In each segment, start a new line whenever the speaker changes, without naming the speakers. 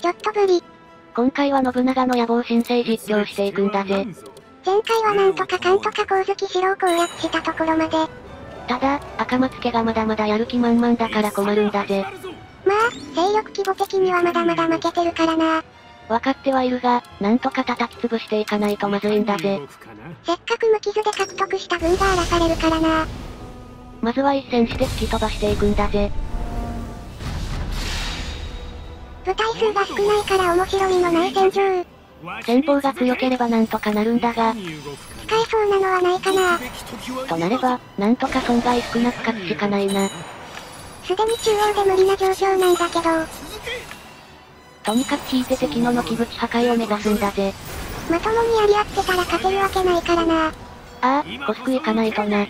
ちょっとぶり。
今回は信長の野望申請実況していくんだぜ。
前回はなんとかかんとか光月四郎を攻略したところまで。
ただ、赤松家がまだまだやる気満々だから困るんだぜ。
まあ、勢力規模的にはまだまだ負けてるからな。
わかってはいるが、なんとか叩き潰していかないとまずいんだぜ。
せっかく無傷で獲得した軍が荒らされるからな。
まずは一戦して突き飛ばしていくんだぜ。
部隊数が少ないから面白みのない戦場。
先方が強ければなんとかなるんだが、
使えそうなのはないかな。
となれば、なんとか損害少なく勝つしかないな。
すでに中央で無理な状況なんだけど、
とにかく引いて敵の軒口破壊を目指すんだぜ。
まともにやり合ってたら勝てるわけないからな。
ああ、コスク行かないとな。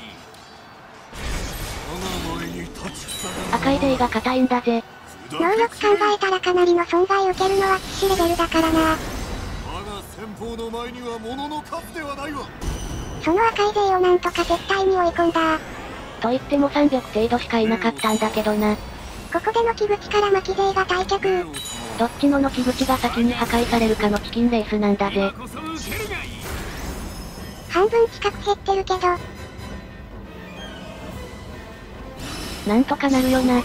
赤いデイが硬いんだぜ。
能力考えたらかなりの損害受けるのは騎士レベルだからな。
我が先方の前には物の数ではないわ
その赤い勢をなんとか絶対に追い込んだ。
と言っても300程度しかいなかったんだけどな。
ここでの木口から巻き勢が退却。
どっちの軒口が先に破壊されるかのチキンレースなんだぜ。
半分近く減ってるけど、
なんとかなるよな。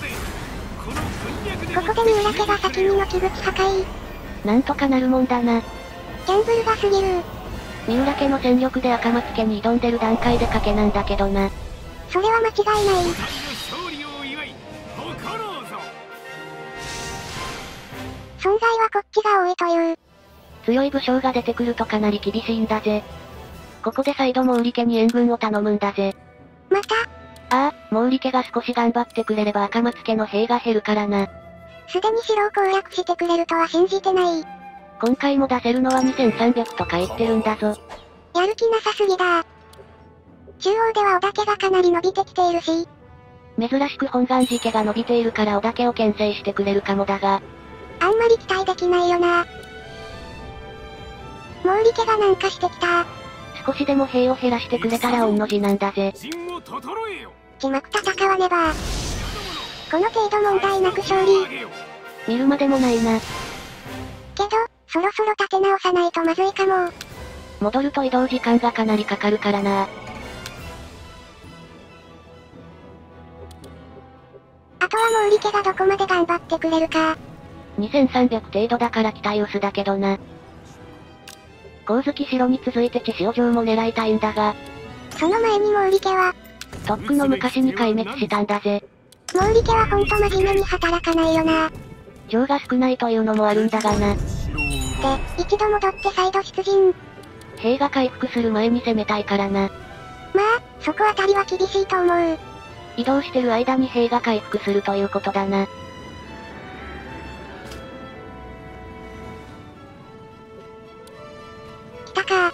ここで三浦家が先にの木口破壊。
なんとかなるもんだな。
ギャンブルが過ぎる。
三浦家の戦力で赤松家に挑んでる段階で賭けなんだけどな。
それは間違いない。損害はこっちが多いという。
強い武将が出てくるとかなり厳しいんだぜ。ここで再度毛利家に援軍を頼むんだぜ。
また、
ああ、毛利家が少し頑張ってくれれば赤松家の兵が減るからな。
すでに城を攻略してくれるとは信じてない。
今回も出せるのは2300とか言ってるんだぞ。
やる気なさすぎだ。中央では織田家がかなり伸びてきているし、
珍しく本願寺家が伸びているから織田家を牽制してくれるかもだが、
あんまり期待できないよな。毛利家がなんかしてきた。
少しでも兵を減らしてくれたら御の字なんだぜ。
気まく戦わねば。この程度問題なく勝利。
見るまでもないな。
けど、そろそろ立て直さないとまずいかも。
戻ると移動時間がかなりかかるからな。
あとは毛利家がどこまで頑張ってくれるか。
2300程度だから期待薄だけどな。光月城に続いて千塩城も狙いたいんだが、
その前に毛利家は、
とっくの昔に壊滅したんだぜ。
毛利家はほんと真面目に働かないよな。
城が少ないというのもあるんだがな。
で、一度戻って再度出陣。
兵が回復する前に攻めたいからな。
まあ、そこあたりは厳しいと思う。
移動してる間に兵が回復するということだな。
来たか。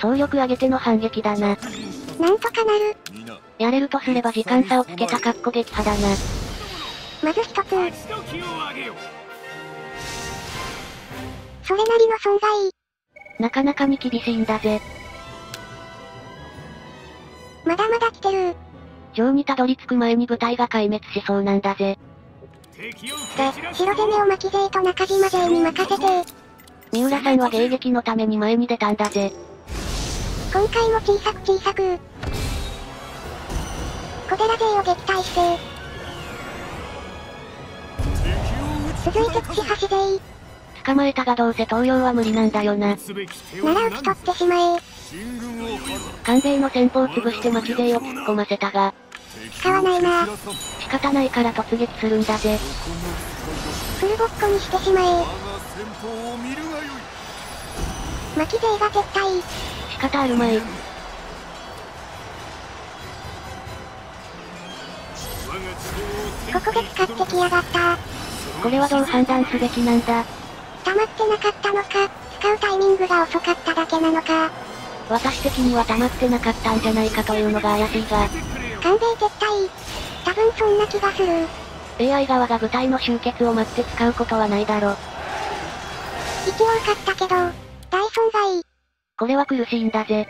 総力上げての反撃だな。
なんとかなる。
皆
やれるとすれば時間差をつけたカッコ撃破だな。
まず一つ。それなりの損害。
なかなかに厳しいんだぜ。
まだまだ来てる。
城にたどり着く前に部隊が壊滅しそうなんだぜ。
で、白攻めを巻き勢と中島勢に任せて、
三浦さんは迎撃のために前に出たんだぜ。
今回も小さく小さく。小寺勢を撃退して、続いて串橋勢。
捕まえたがどうせ東洋は無理なんだよな。
なら討ち取ってしまえ。
官兵の先方を潰して町勢を突っ込ませたが、
使わないな。
仕方ないから突撃するんだぜ。
フルボッコにしてしまえ。巻き勢が撤退。
仕方あるまい。
ここで使ってきやがった。
これはどう判断すべきなんだ。
溜まってなかったのか、使うタイミングが遅かっただけなのか。
私的には溜まってなかったんじゃないかというのが怪しいが、
官兵撤退。多分そんな気がする。
AI 側が部隊の集結を待って使うことはないだろ。
一応勝ったけど、大損害。
これは苦しいんだぜ。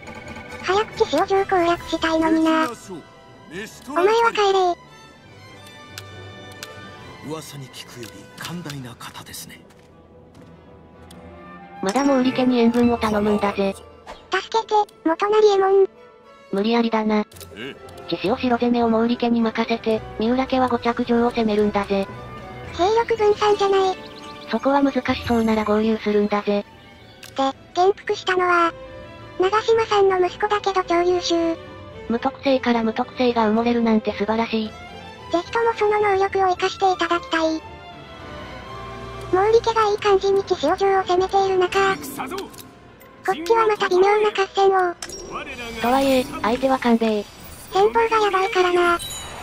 早く千塩城攻略したいのにな。お前は帰れ。
噂に聞くより寛大な方ですね
まだ毛利家に援軍を頼むんだぜ。
助けて、元成右衛門。
無理やりだな。
え
千潮城攻めを毛利家に任せて、三浦家は五着城を攻めるんだぜ。
兵力分散じゃない。で、
そこは難しそうなら合流するんだぜ。
転覆したのは、長島さんの息子だけど超優秀。
無特性から無特性が埋もれるなんて素晴らしい。
ぜひともその能力を活かしていただきたい。毛利家がいい感じに千潮城を攻めている中、こっちはまた微妙な合戦を。
とはいえ、相手は官兵衛。
戦法がやばいからな。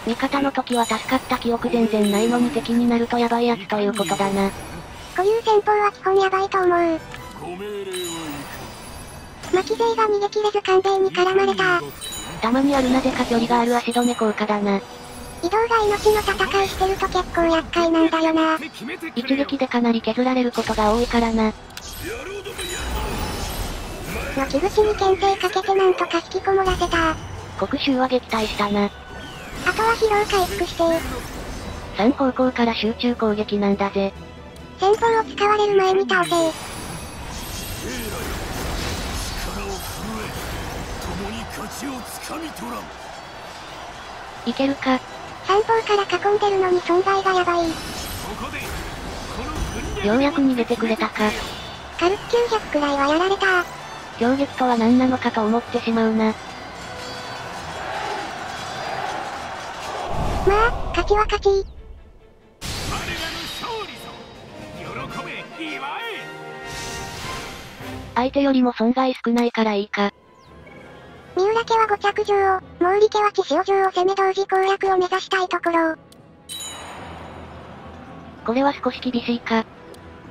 味方の時は助かった記憶全然ないのに敵になるとやばいやつということだな。
こういう戦法は基本やばいと思う。巻き勢が逃げ切れず官兵衛に絡まれた。
たまにあるなぜか距離がある足止め効果だな。
移動が命の戦いしてると結構厄介なんだよな。
一撃でかなり削られることが多いからな。
脇口に牽制かけてなんとか引きこもらせた。
国衆は撃退したな。
あとは疲労回復して、
3方向から集中攻撃なんだぜ。
戦法を使われる前に倒せ。
力を震え共に勝ちをつかみ取らん
いけるか？
三方から囲んでるのに損害がやばい。
ようやく逃げてくれたか。
軽く900くらいはやられた。
強撃とは何なのかと思ってしまうな。
まあ、勝ちは勝ち。
相手よりも損害少ないからいいか。
家は五着城を、毛利家は千潮城を攻め同時攻略を目指したいところ。
これは少し厳しいか？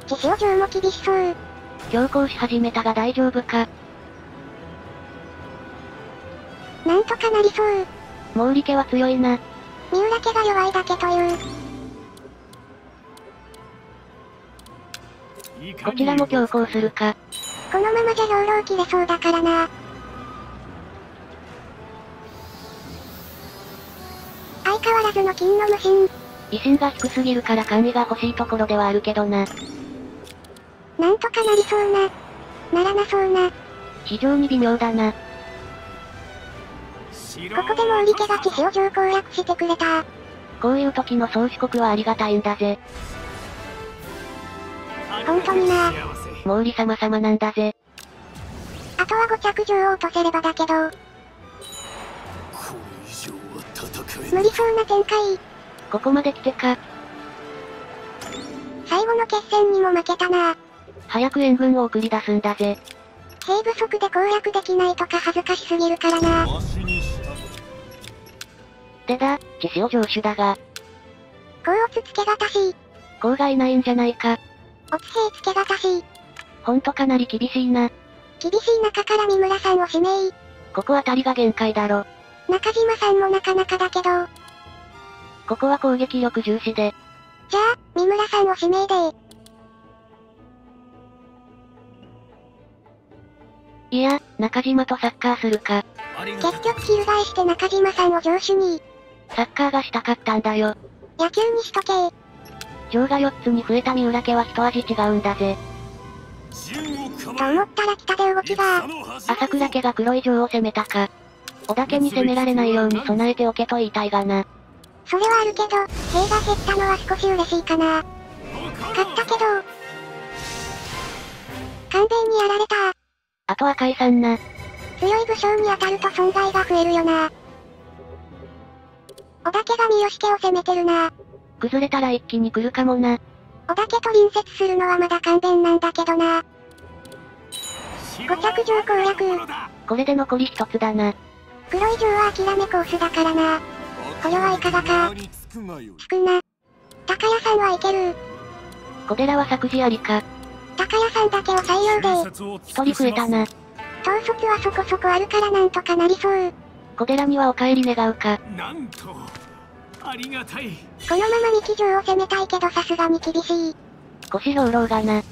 千潮城も厳しそう。
強行し始めたが大丈夫か？
なんとかなりそう。
毛利家は強いな。
三浦家が弱いだけという。
こちらも強行するか？
このままじゃ兵糧切れそうだからな。変わらずの金の無心。
維新が低すぎるから管理が欲しいところではあるけどな。
なんとかなりそうな。ならなそうな。
非常に微妙だな。
ここで毛利家が千潮城攻略してくれた。
こういう時の宗主国はありがたいんだぜ。
本当にな
毛利様様なんだぜ。
あとは五着城を落とせればだけど、無理そうな展開。
ここまで来てか。
最後の決戦にも負けたな。
早く援軍を送り出すんだぜ。
兵不足で攻略できないとか恥ずかしすぎるからな。
でだ、千潮城主だが、
こうおつつけがたしい。
甲がいないんじゃないか。
おつ兵つけがたしい。
ほんとかなり厳しいな。
厳しい中から三村さんを指名。
ここあたりが限界だろ。
中島さんもなかなかだけど、
ここは攻撃力重視で。
じゃあ、三村さんを指名で。
いや、中島とサッカーするか。
結局翻して中島さんを上手に。
サッカーがしたかったんだよ。
野球にしとけ。
城が4つに増えた三浦家は一味違うんだぜ。
と思ったら北で動きが。
朝倉家が黒い城を攻めたか。織田家に攻められないように備えておけと言いたいがな。
それはあるけど、兵が減ったのは少し嬉しいかな。勝ったけど。完全にやられた。
あとは解散な。
強い武将に当たると損害が増えるよな。織田家が三好家を攻めてるな。
崩れたら一気に来るかもな。
織田家と隣接するのはまだ勘弁なんだけどな。五着城攻略。
これで残り一つだな。
黒い城は諦めコースだからな。これはいかがか？
につく
な。高谷さんはいける。
小寺は作事ありか？
高谷さんだけを採用で。
一人増えたな。
統率はそこそこあるからなんとかなりそう。
小寺にはお帰り願うか？
なんとありがたい
このまま三木城を攻めたいけどさすがに厳しい。
腰兵糧がな。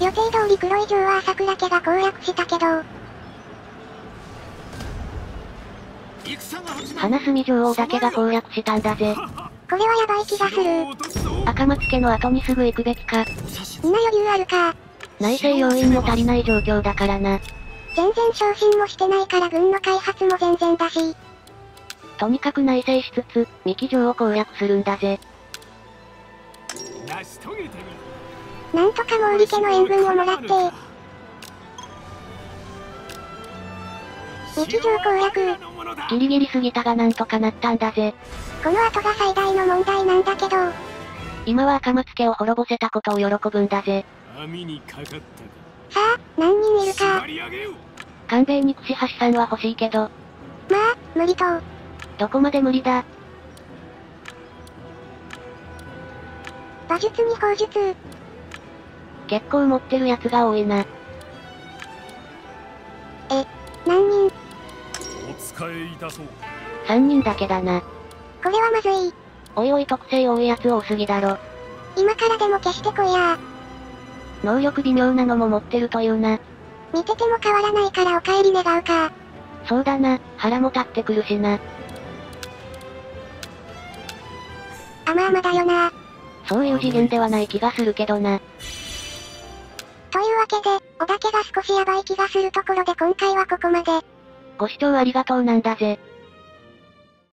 予定通り黒い城は朝倉家が攻略したけど、
花隅女王だけが攻略したんだぜ。
これはやばい気がする。
赤松家の後にすぐ行くべきか。
みんな余裕あるか。
内政要員も足りない状況だからな。
全然昇進もしてないから軍の開発も全然だし。
とにかく内政しつつ、三木城を攻略するんだぜ。
なんとか毛利家の援軍をもらって、日常攻略
ギリギリ過ぎたがなんとかなったんだぜ。
この後が最大の問題なんだけど、
今は赤松家を滅ぼせたことを喜ぶんだぜ。
網にかかったか
さあ、何人いるか、
縛り上げよう
官兵衛に串橋さんは欲しいけど、
まあ、無理と、
どこまで無理だ。
馬術に砲術、
結構持ってるやつが多いな。3人だけだな。
これはまずい。
おいおい特性多いやつ多すぎだろ。
今からでも消してこいや
能力微妙なのも持ってるというな。
見てても変わらないからお帰り願うか。
そうだな、腹も立ってくるしな。
あまあまだよな。
そういう次元ではない気がするけどな。
というわけで、おだけが少しやばい気がするところで今回はここまで。
ご視聴ありがとうなんだぜ。